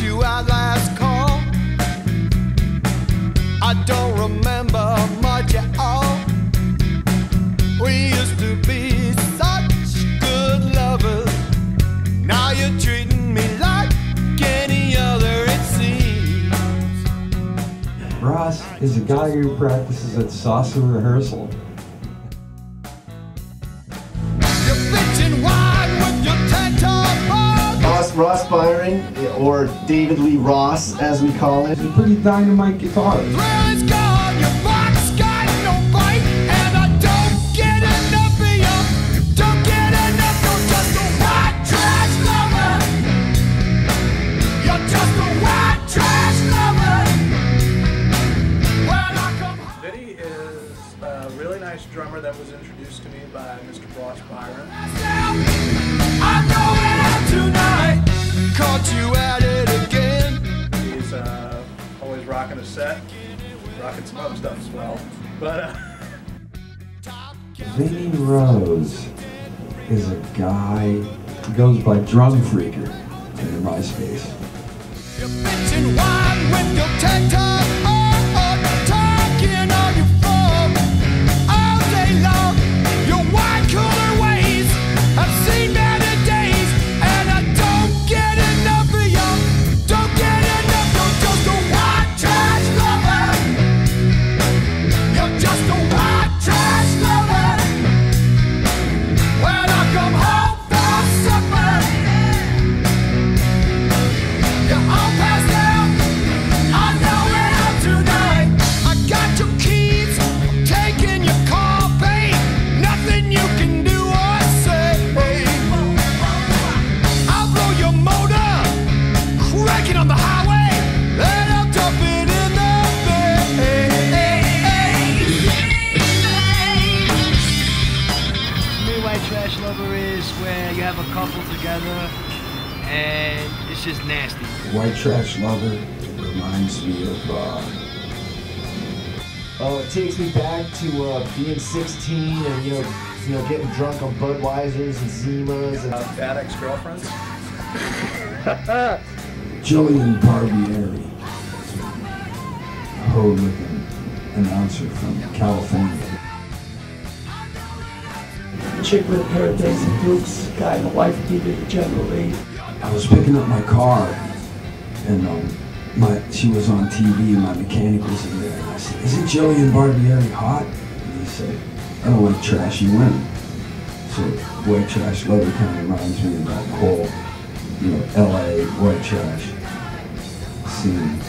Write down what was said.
you at last call. I don't remember much at all. We used to be such good lovers. Now you're treating me like any other. Ross is a guy who practices at salsa rehearsal. Ross Byron or David Lee Ross, as we call it. He's a pretty dynamite guitarist. Vinny is a really nice drummer that was introduced to me by Mr. Ross Byron. Rocking a rocking some other stuff as well. But uh, Vinny Rose is a guy who goes by Drum Freaker in MySpace. A couple together and it's just nasty. White Trash Lover reminds me of uh, Oh, it takes me back to uh, being 16 and you know, you know, getting drunk on Budweisers and Zimas and uh, bad ex-girlfriends. Jillian Barbieri, ho-looking announcer from California. Chick with Daisy Dukes, guy a wife needed generally. I was picking up my car, and um, my she was on TV, and my mechanic was in there. And I said, "Isn't Jillian Barbieri hot?" And he said, "I don't like trashy women." So white trash lover kind of reminds me of that whole, you know, L.A. white trash scene.